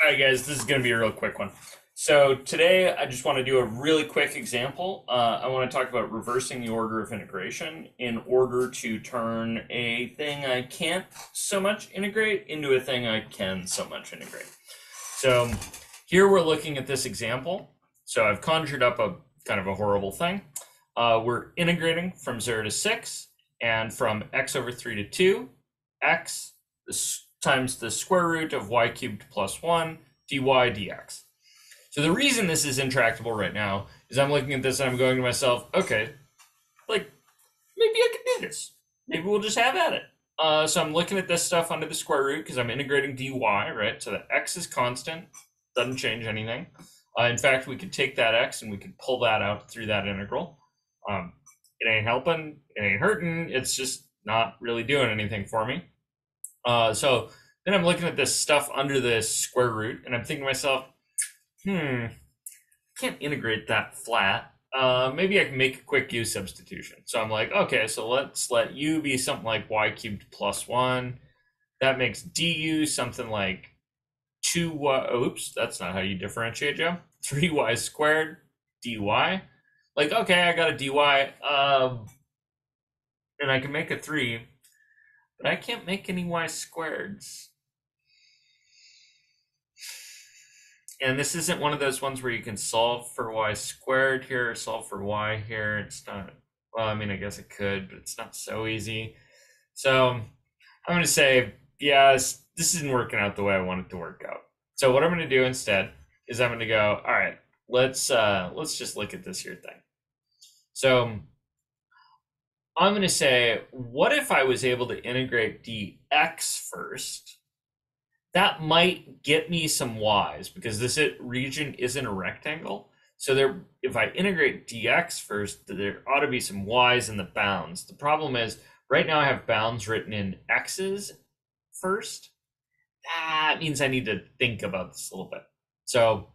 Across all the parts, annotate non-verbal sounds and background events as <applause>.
All right, guys, this is going to be a real quick one. So today I just want to do a really quick example. Uh, I want to talk about reversing the order of integration in order to turn a thing I can't so much integrate into a thing I can so much integrate. So here we're looking at this example. So I've conjured up a kind of a horrible thing. Uh, we're integrating from 0 to 6 and from x over 3 to 2, x times the square root of y cubed plus 1 dy dx. So the reason this is intractable right now is I'm looking at this and I'm going to myself, okay, like maybe I can do this. Maybe we'll just have at it. Uh, so I'm looking at this stuff under the square root because I'm integrating dy, right? So the x is constant, doesn't change anything. Uh, in fact, we could take that x and we could pull that out through that integral. Um, it ain't helping, it ain't hurting, it's just not really doing anything for me. Uh, so then I'm looking at this stuff under the square root and I'm thinking to myself, hmm, can't integrate that flat. Uh, maybe I can make a quick u substitution. So I'm like, okay, so let's let u be something like y cubed plus one. That makes du something like two y. Oops, that's not how you differentiate, Joe. <laughs> Three y squared dy. Like, okay, I got a dy, um, and I can make a three, but I can't make any y squareds. and this isn't one of those ones where you can solve for y squared here, solve for y here. It's not, well, I mean, I guess it could, but it's not so easy. So I'm going to say, yes, this isn't working out the way I want it to work out. So what I'm going to do instead is I'm going to go, all right, let's, uh, let's just look at this here thing. So I'm going to say, what if I was able to integrate dx first? that might get me some y's because this region isn't a rectangle. So there, if I integrate dx first, there ought to be some y's in the bounds. The problem is right now I have bounds written in x's first. That means I need to think about this a little bit. So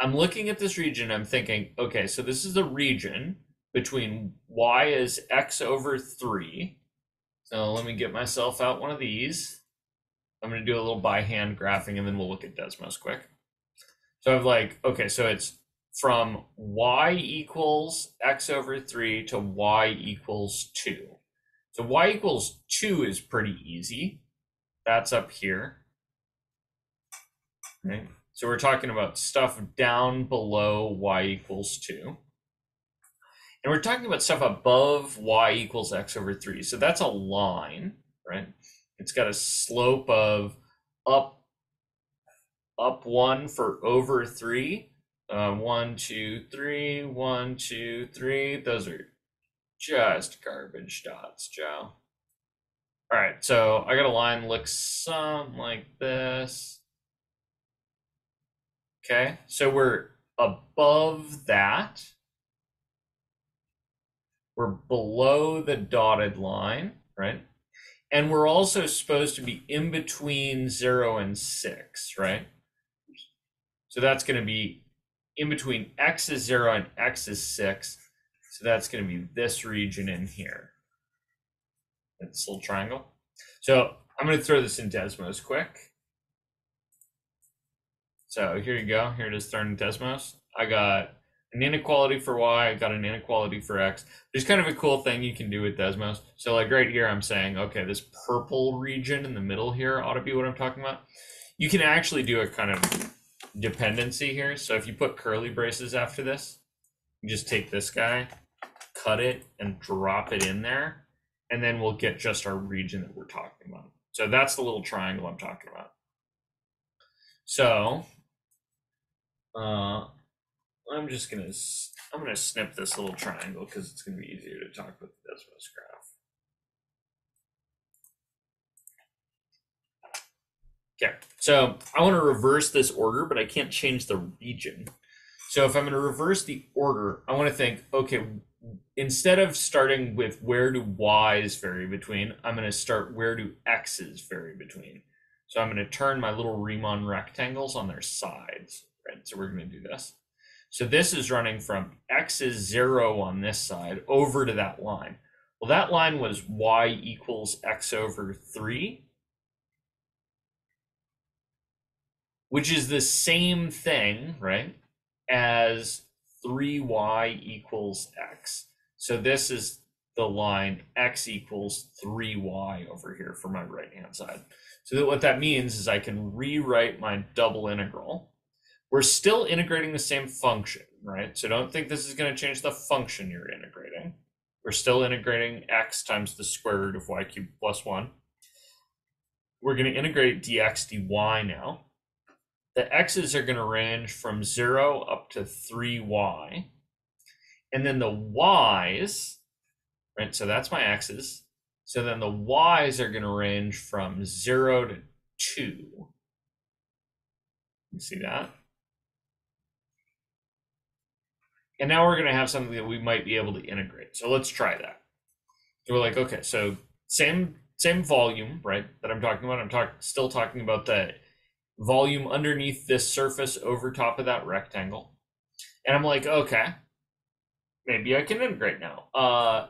I'm looking at this region. I'm thinking, okay, so this is the region between y is x over 3. So let me get myself out one of these. I'm going to do a little by hand graphing and then we'll look at Desmos quick. So I've like, okay, so it's from y equals x over 3 to y equals 2. So y equals 2 is pretty easy. That's up here. Right? So we're talking about stuff down below y equals 2. And we're talking about stuff above y equals x over 3. So that's a line, right? It's got a slope of up up one for over three. Uh, one, two, three, one, two, three. Those are just garbage dots, Joe. All right, so I got a line looks something like this. Okay, so we're above that. We're below the dotted line, right? And we're also supposed to be in between zero and six, right? So that's going to be in between x is zero and x is six. So that's going to be this region in here. This little triangle. So I'm going to throw this in Desmos quick. So here you go. Here it is thrown in Desmos. I got an inequality for y, I've got an inequality for x. There's kind of a cool thing you can do with Desmos. So like right here, I'm saying, okay, this purple region in the middle here ought to be what I'm talking about. You can actually do a kind of dependency here. So if you put curly braces after this, you just take this guy, cut it, and drop it in there. And then we'll get just our region that we're talking about. So that's the little triangle I'm talking about. So, uh, just gonna I'm gonna snip this little triangle because it's gonna be easier to talk with the Desmos graph. Okay, so I want to reverse this order, but I can't change the region. So if I'm going to reverse the order, I want to think, okay, instead of starting with where do y's vary between, I'm going to start where do x's vary between. So I'm going to turn my little Riemann rectangles on their sides, right? So we're going to do this. So this is running from x is zero on this side over to that line. Well, that line was y equals x over three. which is the same thing, right, as 3y equals x. So this is the line x equals 3y over here for my right hand side. So that what that means is I can rewrite my double integral. We're still integrating the same function, right? So don't think this is going to change the function you're integrating. We're still integrating x times the square root of y cubed plus 1. We're going to integrate dx dy now. The x's are going to range from 0 up to 3y. And then the y's, right? So that's my x's. So then the y's are going to range from 0 to 2. You see that? And now we're going to have something that we might be able to integrate. So let's try that. So we're like, okay, so same same volume, right? That I'm talking about. I'm talking still talking about the volume underneath this surface over top of that rectangle. And I'm like, okay, maybe I can integrate now. Uh,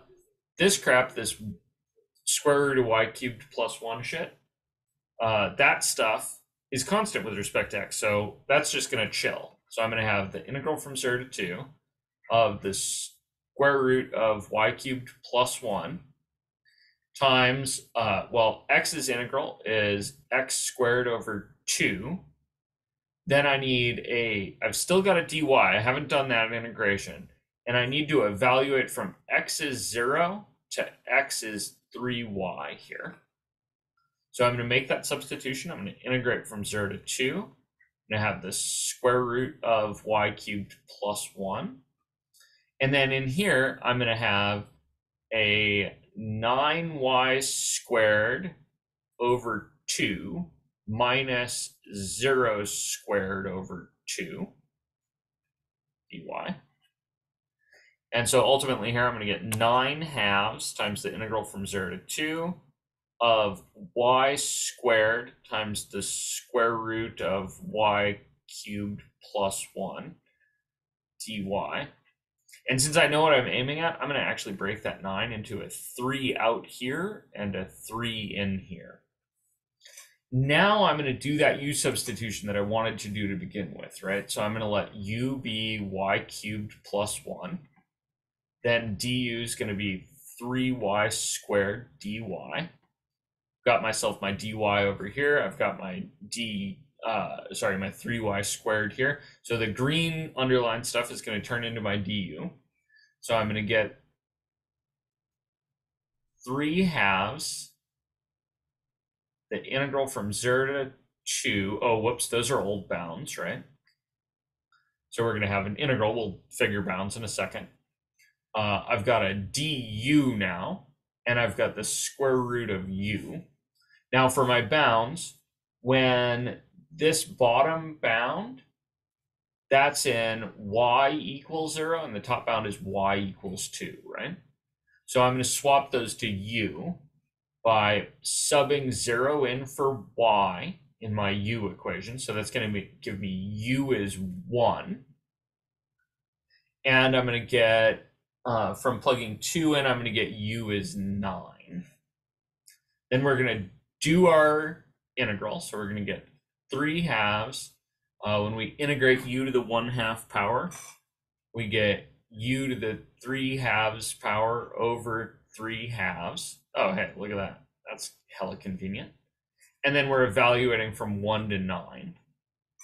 this crap, this square root of y cubed plus one shit, uh, that stuff is constant with respect to x. So that's just going to chill. So I'm going to have the integral from 0 to 2 of the square root of y cubed plus 1 times, uh, well, x's integral is x squared over 2. Then I need a, I've still got a dy. I haven't done that integration. And I need to evaluate from x is 0 to x is 3y here. So I'm going to make that substitution. I'm going to integrate from 0 to 2. And to have the square root of y cubed plus 1. And then in here, I'm going to have a 9y squared over 2 minus 0 squared over 2 dy. And so ultimately here I'm going to get 9 halves times the integral from 0 to 2 of y squared times the square root of y cubed plus 1 dy. And since I know what I'm aiming at, I'm going to actually break that 9 into a 3 out here and a 3 in here. Now I'm going to do that u substitution that I wanted to do to begin with, right? So I'm going to let u be y cubed plus 1 then du is going to be 3y squared dy. Got myself my dy over here. I've got my d, uh, sorry, my 3y squared here. So the green underlined stuff is going to turn into my du. So I'm going to get 3 halves, the integral from 0 to 2. Oh, whoops, those are old bounds, right? So we're going to have an integral. We'll figure bounds in a second uh, I've got a du now, and I've got the square root of u. Now for my bounds, when this bottom bound, that's in y equals 0, and the top bound is y equals 2, right? So I'm going to swap those to u by subbing 0 in for y in my u equation. So that's going to give me u is 1. And I'm going to get uh, from plugging 2 in, I'm going to get u is 9. Then we're going to do our integral. So we're going to get 3 halves. Uh, when we integrate u to the 1 half power, we get u to the 3 halves power over 3 halves. Oh, hey, look at that. That's hella convenient. And then we're evaluating from 1 to 9.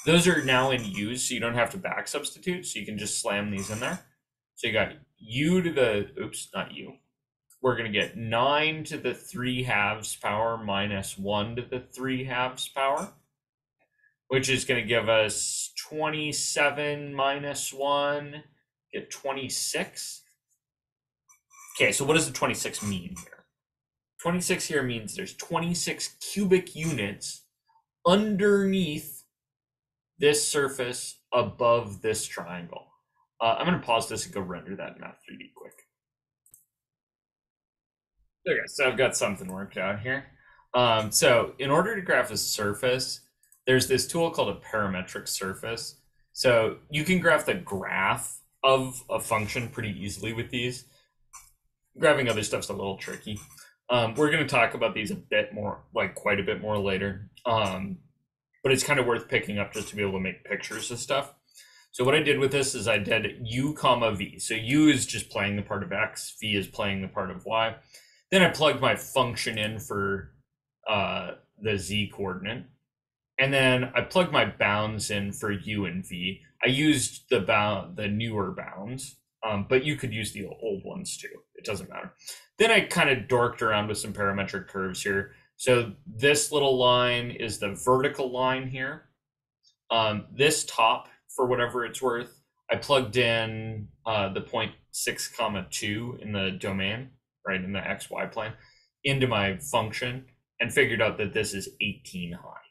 Those are now in use, so you don't have to back substitute. So you can just slam these in there. So you got u to the, oops, not u. We're going to get 9 to the 3 halves power minus 1 to the 3 halves power, which is going to give us 27 minus 1, get 26. Okay, so what does the 26 mean here? 26 here means there's 26 cubic units underneath this surface above this triangle. Uh, I'm going to pause this and go render that in Math 3D quick. Okay, so I've got something worked out here. Um, so in order to graph a surface, there's this tool called a parametric surface. So you can graph the graph of a function pretty easily with these. Graphing other stuff's a little tricky. Um, we're going to talk about these a bit more, like quite a bit more later. Um, but it's kind of worth picking up just to be able to make pictures of stuff. So what I did with this is I did u comma v. So u is just playing the part of x, v is playing the part of y. Then I plugged my function in for uh, the z coordinate. And then I plugged my bounds in for u and v. I used the bound the newer bounds, um, but you could use the old ones too. It doesn't matter. Then I kind of dorked around with some parametric curves here. So this little line is the vertical line here. Um, this top, for whatever it's worth, I plugged in uh, the point six comma two in the domain, right in the xy plane, into my function, and figured out that this is 18 high.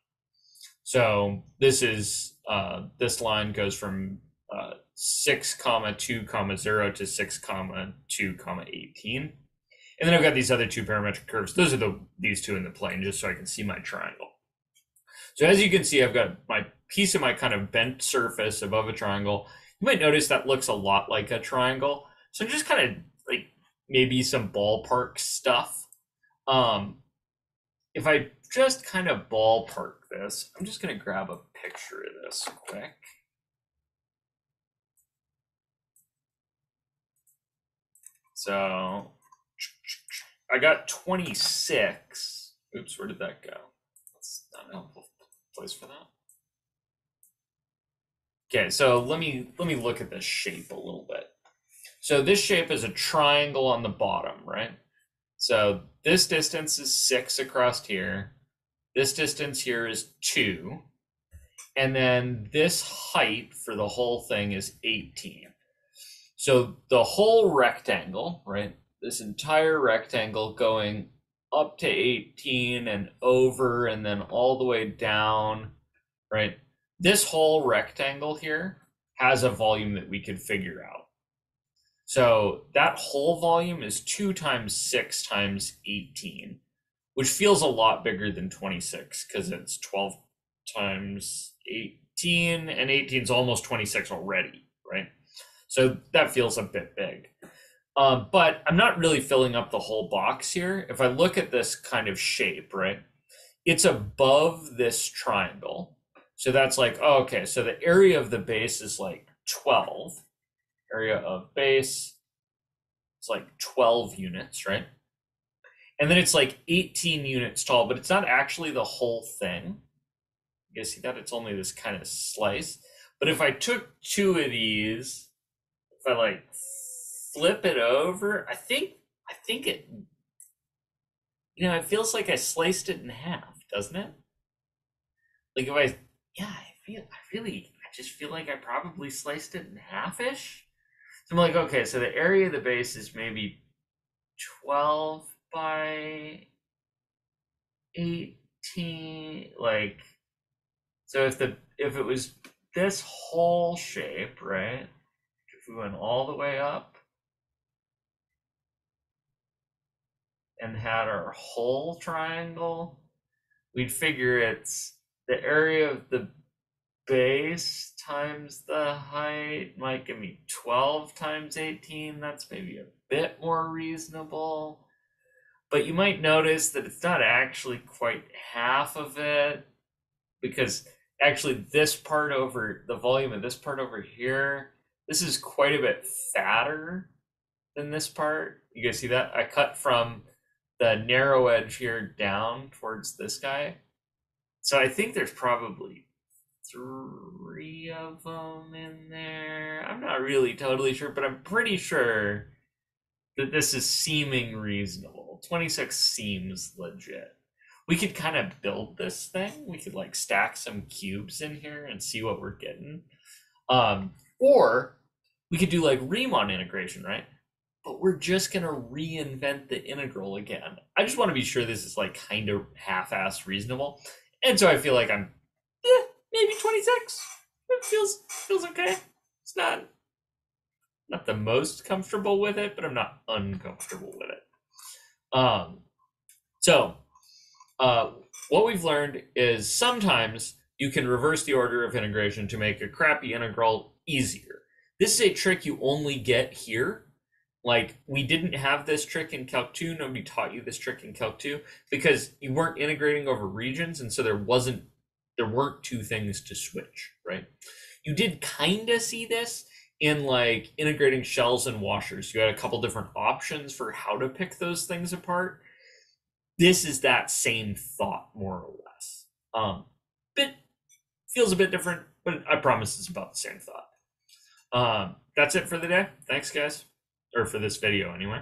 So this is uh, this line goes from uh, six comma two comma zero to six comma two comma 18. And then I've got these other two parametric curves. Those are the these two in the plane, just so I can see my triangle. So as you can see, I've got my piece of my kind of bent surface above a triangle. You might notice that looks a lot like a triangle. So just kind of like maybe some ballpark stuff. Um, if I just kind of ballpark this, I'm just going to grab a picture of this quick. So I got 26. Oops, where did that go? That's not a helpful place for that. Okay, so let me let me look at this shape a little bit. So this shape is a triangle on the bottom, right? So this distance is six across here. This distance here is two. And then this height for the whole thing is 18. So the whole rectangle, right? This entire rectangle going up to 18 and over and then all the way down, right? This whole rectangle here has a volume that we could figure out. So that whole volume is 2 times 6 times 18, which feels a lot bigger than 26 because it's 12 times 18, and 18 is almost 26 already, right? So that feels a bit big. Um, but I'm not really filling up the whole box here. If I look at this kind of shape, right, it's above this triangle. So that's like, oh, okay, so the area of the base is like 12. Area of base, it's like 12 units, right? And then it's like 18 units tall, but it's not actually the whole thing. You guys see that? It's only this kind of slice. But if I took two of these, if I like flip it over, I think I think it you know, it feels like I sliced it in half, doesn't it? Like if I yeah, I feel I really I just feel like I probably sliced it in half-ish. So I'm like, okay, so the area of the base is maybe 12 by 18 like so if the if it was this whole shape, right? If we went all the way up and had our whole triangle, we'd figure it's the area of the base times the height might give me 12 times 18. That's maybe a bit more reasonable. But you might notice that it's not actually quite half of it because actually this part over the volume of this part over here, this is quite a bit fatter than this part. You guys see that? I cut from the narrow edge here down towards this guy. So I think there's probably three of them in there. I'm not really totally sure, but I'm pretty sure that this is seeming reasonable. 26 seems legit. We could kind of build this thing. We could like stack some cubes in here and see what we're getting. Um, or we could do like Riemann integration, right? but we're just going to reinvent the integral again. I just want to be sure this is like kind of half-ass reasonable. And so I feel like I'm eh, maybe 26. It feels feels okay. It's not not the most comfortable with it, but I'm not uncomfortable with it. Um so uh what we've learned is sometimes you can reverse the order of integration to make a crappy integral easier. This is a trick you only get here like we didn't have this trick in Calc 2. Nobody taught you this trick in Calc 2 because you weren't integrating over regions, and so there wasn't there weren't two things to switch, right? You did kind of see this in like integrating shells and washers. You had a couple different options for how to pick those things apart. This is that same thought, more or less. Um, bit feels a bit different, but I promise it's about the same thought. Um, that's it for the day. Thanks, guys, or for this video anyway.